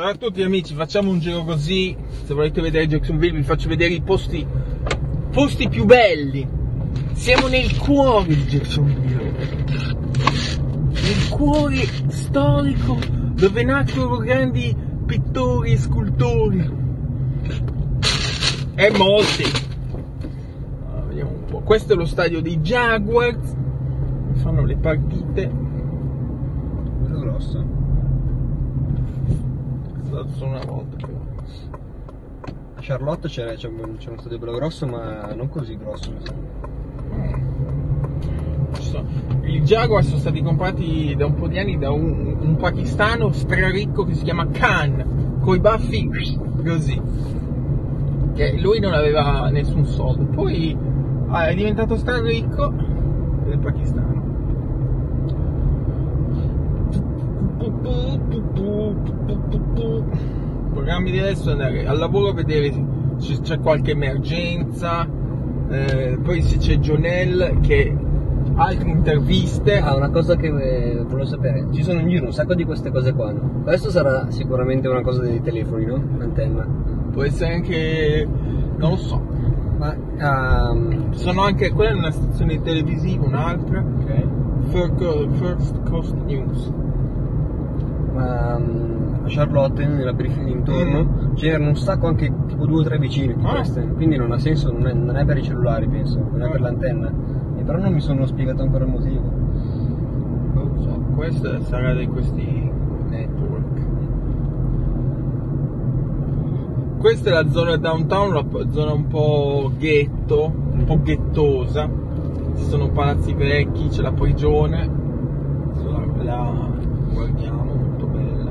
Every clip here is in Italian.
Ciao a tutti amici, facciamo un giro così. Se volete vedere Jacksonville vi faccio vedere i posti, posti più belli. Siamo nel cuore di Jacksonville. Nel cuore storico dove nacquero grandi pittori e scultori. E molti. Ah, vediamo un po'. Questo è lo stadio dei Jaguars. Fanno le partite. Quello grosso. Stato solo una volta. A Charlotte c'era, c'è, un- c'è uno stadio bello grosso, ma non così grosso. mi sono- I Jaguar sono stati comprati da un po' di anni da un, un pakistano straricco che si chiama Khan, coi baffi così. Che lui non aveva nessun soldo. Poi ah, è diventato straricco del pakistano. Programmi di adesso andare al lavoro a vedere se c'è qualche emergenza, eh, poi se c'è Jonel che altre interviste. Ah, una cosa che eh, volevo sapere. Ci sono in giro un sacco di queste cose qua, no? Questo sarà sicuramente una cosa dei telefoni, no? L'antenna. Può essere anche. non lo so. Ma, Ci sono anche. quella è una stazione televisiva, un'altra. ok. Fir- First Coast News. Ehm, a Charlotte, nella periferia intorno, c'erano un sacco anche tipo due o tre vicine di Ah. queste. Quindi non ha senso, non è, non è per i cellulari, penso, non è Ah. per l'antenna. E però non mi sono spiegato ancora il motivo. Non so. Questa sarà di questi network. Questa è la zona downtown, la zona un po' ghetto, un po' ghettosa. Ci sono palazzi vecchi, c'è la prigione. La, la guardiamo, molto bella.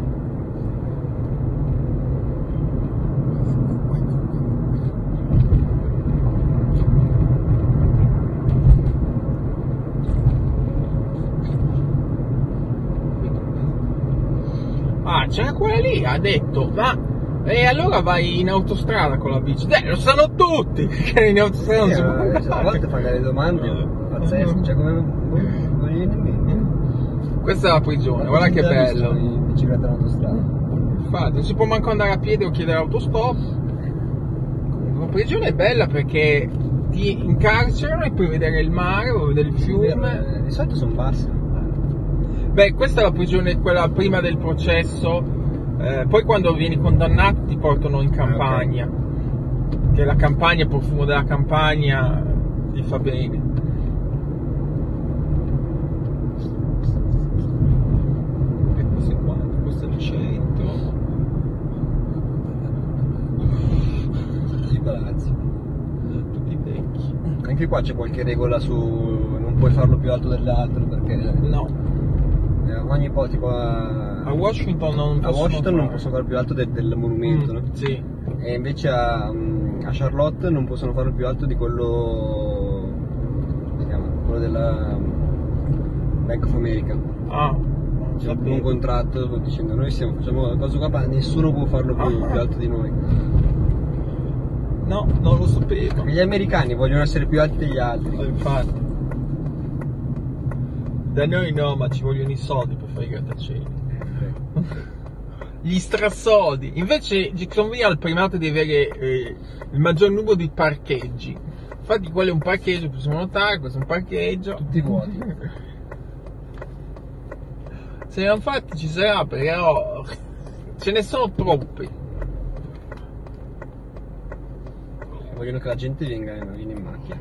Ah, ha detto, ma e allora vai in autostrada con la bici? Eh, lo sanno tutti che in autostrada non si può Eh, a volte fa delle domande Eh. pazzesche, cioè come non gli viene. Questa è la prigione, guarda che bello. In bicicletta in autostrada. Infatti, non si può manco andare a piedi o chiedere autostop. La prigione è bella perché ti incarcerano e puoi vedere il mare, puoi vedere il fiume. Eh, Di solito sono bassi. Beh, questa è la prigione, quella prima del processo. Eh, poi quando vieni condannato ti portano in campagna. Che la campagna, il profumo della campagna ti fa bene. E questo è quanto? Questo è il centro. I palazzi. Tutti vecchi. Anche qua c'è qualche regola su non puoi farlo più alto dell'altro perché No, eh, ogni po' tipo a, Washington non a possono Washington non fare. possono fare più alto del, del monumento, Mm, no? Sì. E invece a, mm, a Charlotte non possono farlo più alto di quello. come si chiama? Quello della mm, Bank of America. Ah, C'è un, sapevo. un contratto dicendo noi stiamo, facciamo la cosa qua, ma nessuno può farlo più, Ah. più alto di noi. No, non lo sapevo. Gli americani vogliono essere più alti degli altri. Infatti. Da noi no, ma ci vogliono i soldi per fare i grattacieli. Gli strasoldi. Invece Jacksonville ha il primato di avere eh, il maggior numero di parcheggi. Infatti quello è un parcheggio, possiamo notare, questo è un parcheggio. Tutti vuoti. Se non fatti ci sarà, però ce ne sono troppi. Vogliono che la gente venga, viene in macchina.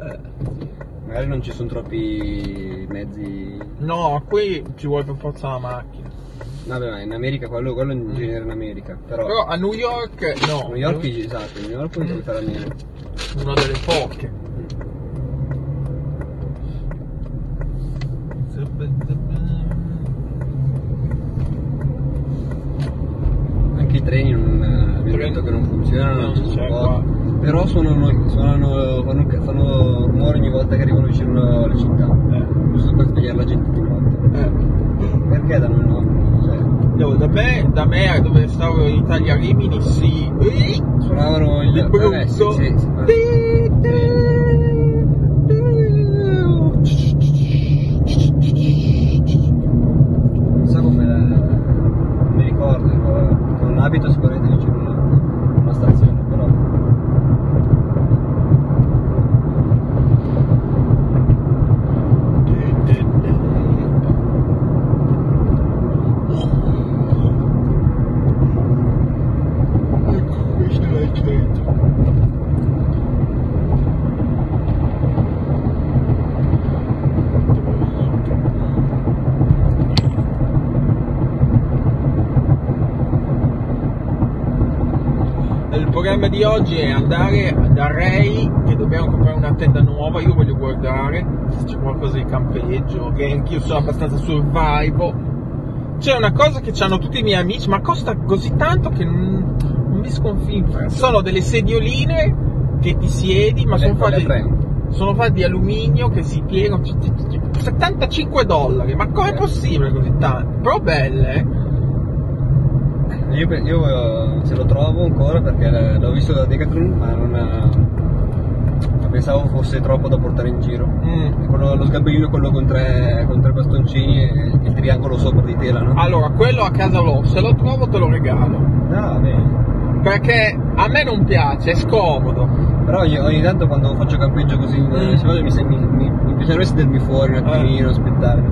Eh, Magari non ci sono troppi mezzi. no, qui ci vuole per forza la macchina. Vabbè, ma in America quello, quello in genere in America. Però, Però a New York no. New York, esatto, a New York puoi fare a meno. una delle poche. Anche i treni non, eh, abbiamo Treni- detto che non funzionano, non ci sono. Però suonano, suonano, fanno, fanno rumore ogni volta che arrivano vicino alle città. Giusto per svegliare la gente di notte. Eh. Perché da noi no? No, da me, da me dove stavo in Italia Rimini sì. suonavano il. Brutto. vabbè, sì, sì, sì. Non so come la- mi ricordo, con abito sicuramente vicino a una, una stazione, però. Ecco, è il programma di oggi è andare da Ray, che dobbiamo comprare una tenda nuova, io voglio guardare se c'è qualcosa di campeggio, che anch'io sono abbastanza survival. C'è una cosa che hanno tutti i miei amici, ma costa così tanto che mi sconfinfera. Sono delle sedioline che ti siedi, ma sono fatte, sono fatte di alluminio che si piegano. c- c- c- 75 dollari, ma com'è Eh. possibile così tanto? Però belle, eh? Io, io, eh, se lo trovo ancora perché l'ho visto da Decathlon, ma non ha- pensavo fosse troppo da portare in giro. Mm. Quello- lo sgabellino quello con tre, con tre bastoncini e il triangolo sopra di tela, no? Allora, quello a casa l'ho, se lo trovo te lo regalo. Ah, bene. Perché a me non piace, è scomodo. Però ogni, ogni tanto quando faccio campeggio così, Mm. eh, mi, mi, mi, mi, mi piacerebbe sedermi fuori un attimino, aspettare.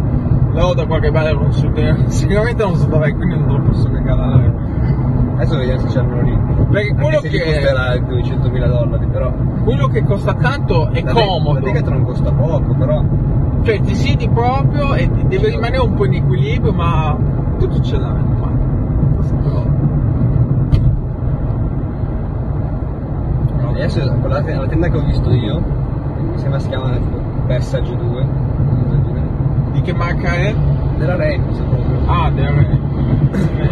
L'ho da qualche parte, non so, sicuramente non so dov'è, quindi non te lo posso regalare. Adesso vediamo se c'hanno lì. Perché quello Anche se che, costerà 200.000 dollari, però. quello che costa tanto è La comodo. La Decathlon costa poco, però. Cioè ti siedi proprio e deve rimanere un po' in equilibrio, ma tutto ce l'hanno. ma questo- Adesso quella, la tenda che ho visto io, mi sembra si chiama tipo Passage 2, una cosa del genere. Di che marca è? della Reynolds proprio. Ah, della Ray.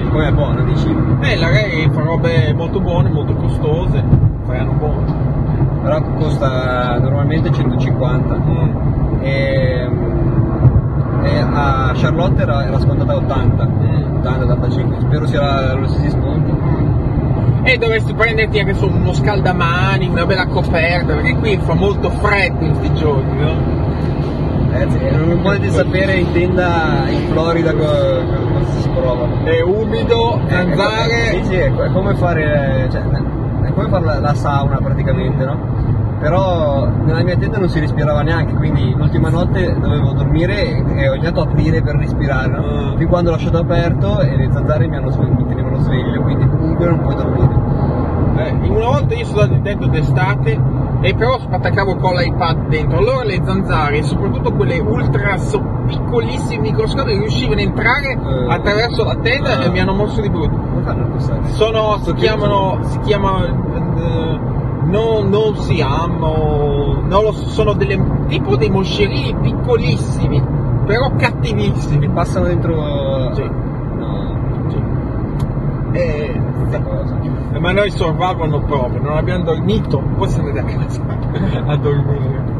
Com'è buona, dici? Eh, la Ray fa robe molto buone, molto costose, faranno buone. Però costa normalmente 150 Mm. e, e a Charlotte era, era scontata 80, Mm. 80-85, spero sia lo stesso. E dovresti prenderti anche su uno scaldamani, una bella coperta, perché qui fa molto freddo in questi giorni, no? Eh, non potete sapere in tenda in Florida co- co- cosa si prova. È umido, Eh, zanzare. Sì, sì, è co- è come fare, cioè, è come fare la, la sauna praticamente, no? Però nella mia tenda non si respirava neanche, quindi l'ultima notte dovevo dormire e ho iniziato a aprire per respirare? Mm. Fin quando ho lasciato aperto e le zanzare mi, hanno mi tenevano sveglio, quindi comunque non puoi dormire. Eh, una volta io sono andato dentro d'estate e però spattaccavo con l'iPad dentro, allora le zanzare, soprattutto quelle ultra piccolissime, microscopiche, riuscivano a entrare Eh. attraverso la tenda Ah. e mi hanno mosso di brutto. Sono, si chiamano, si chiama, eh, no, non si amo, non so, sono delle, tipo dei moscerini piccolissimi, però cattivissimi. Passano dentro... Sì. No, Sì. Eh, questa cosa. ma noi sorvavano proprio, non abbiamo dormito, poi siamo andati a casa a dormire.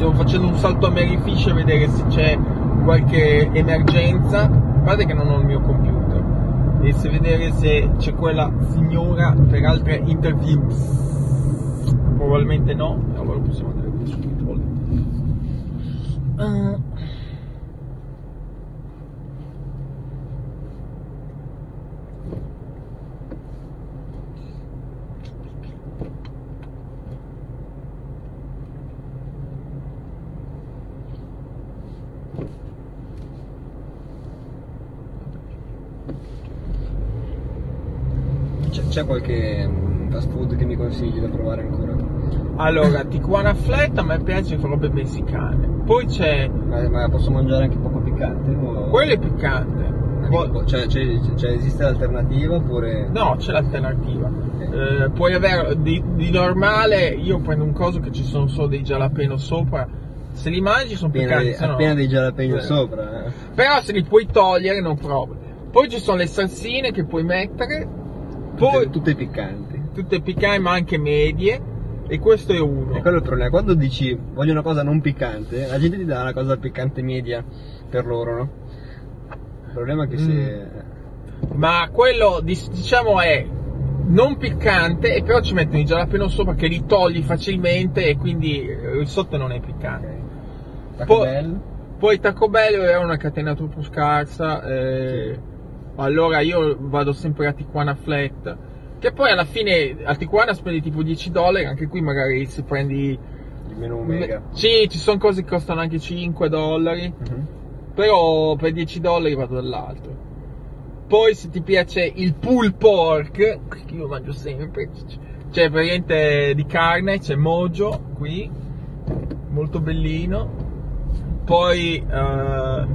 Stiamo facendo un salto a Mary Fish a vedere se c'è qualche emergenza. Guardate che non ho il mio computer. E se vedere se c'è quella signora per altre interview. Probabilmente no, allora possiamo andare qui. Ah. C'è, qualche mm, fast food che mi consigli da provare ancora? Allora, Tijuana Flat a me piace robe messicane. Poi c'è Ma, ma posso mangiare anche poco piccante? O... quello è piccante. Poi- Cioè, c'è- c'è- esiste l'alternativa oppure... No, c'è l'alternativa. Eh, puoi avere di, di normale, io prendo un coso che ci sono solo dei jalapeno sopra. Se li mangi sono Appena, piccanti, dei- no- appena dei jalapeno Eh. sopra. eh. Però se li puoi togliere non problema. Poi ci sono le salsine che puoi mettere, poi Tutte, tutte piccanti. tutte piccanti ma anche medie. E questo è uno. E quello è il problema. Quando dici voglio una cosa non piccante, la gente ti dà una cosa piccante media per loro, no? Il problema è che se... Ma quello diciamo è non piccante e però ci mettono i jalapeno sopra che li togli facilmente e quindi eh, il sotto non è piccante. Ok. Taco Poi- Bell? Poi Taco Bell è una catena troppo scarsa, eh, allora io vado sempre a Tijuana Flat, che poi alla fine a Tijuana spendi tipo 10 dollari, anche qui magari se prendi... Il menù mega. Sì, ci sono cose che costano anche 5 dollari, Mhm. però per 10 dollari vado dall'altro. Poi se ti piace il pull pork, che io mangio sempre, c'è praticamente di carne, c'è Mojo qui, molto bellino. Poi eh,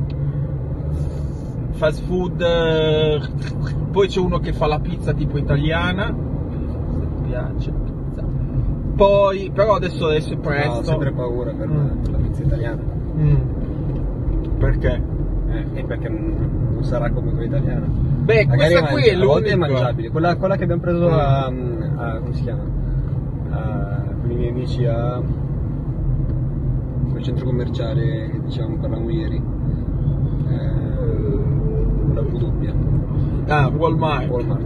fast food, eh, poi c'è uno che fa la pizza tipo italiana, se ti piace pizza. Poi, però adesso, adesso è No, ho presto. sempre paura per Mm. la pizza italiana. Mm. Perché? Eh, perché non, sarà come quella italiana. Beh, Magari questa qui è a volte è l'unica. mangiabile. Quella, quella che abbiamo preso Mm. a, a- come si chiama? A, con i miei amici a quel centro commerciale che dicevamo parlavamo ieri. Eh, una W. Ah, Walmart. Walmart.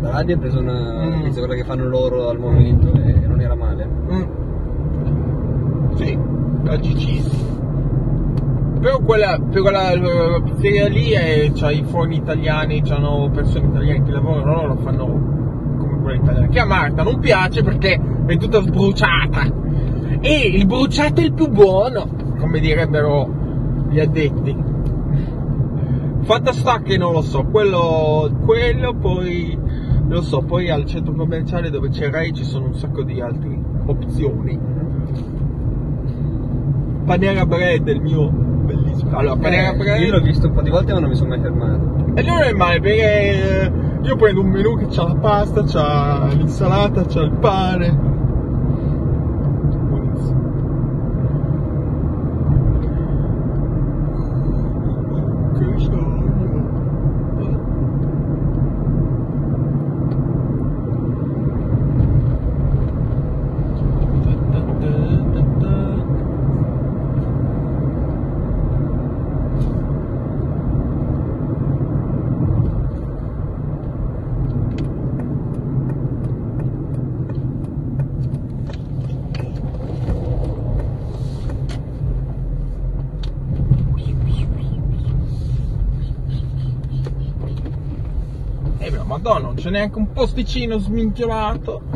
Da là abbiamo preso una Mm. pizza, quella che fanno loro al momento e non era male. Mm. Sì, la GC. Però quella, però quella la pizzeria lì è, c'ha i forni italiani, c'hanno persone italiane che lavorano, loro lo fanno come quella italiana. Che a Marta non piace perché è tutta sbruciata. E il bruciato è il più buono, come direbbero gli addetti. Fatta sta che non lo so, quello, quello poi, lo so, poi al centro commerciale dove c'è Rai ci sono un sacco di altre opzioni. Panera Bread è il mio bellissimo. Allora, Panera Eh, Bread. Io l'ho visto un po' di volte ma non mi sono mai fermato. E non è male perché io prendo un menù che c'ha la pasta, c'ha l'insalata, c'ha il pane. Eh beh, madonna, non c'è neanche un posticino sminchiolato.